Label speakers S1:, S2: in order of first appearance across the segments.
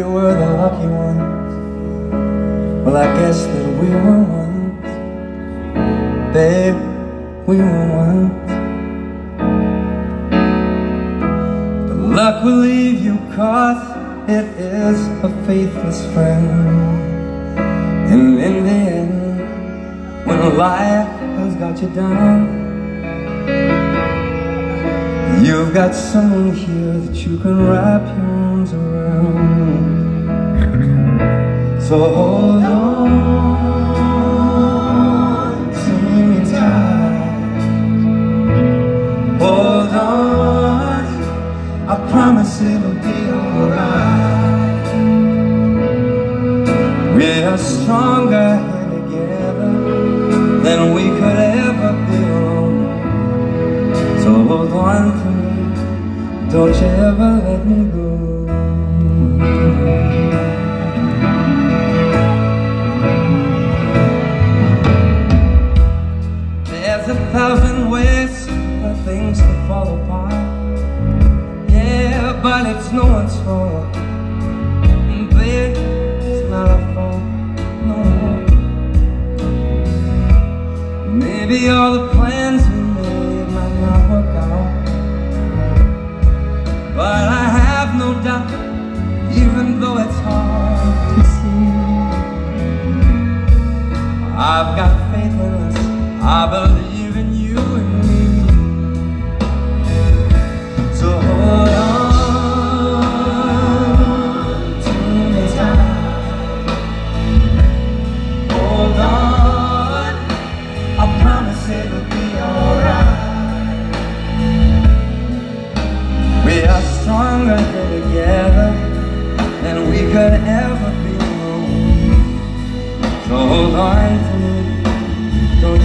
S1: we were the lucky ones. Well, I guess that we were ones. Babe, we were ones. But luck will leave you cause it is a faithless friend. And in the end, when life has got you down, You've got someone here that you can wrap your arms around So hold on to me tight Hold on, I promise it'll be alright. We are stronger together than we could ever be. Alone So hold on to me. Don't you ever let me go it's no one's fault Babe, it's not our fault, no. Maybe all the plans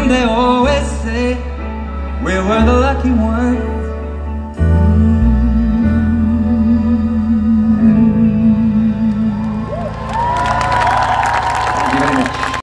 S1: Didn't they always say we were the lucky ones?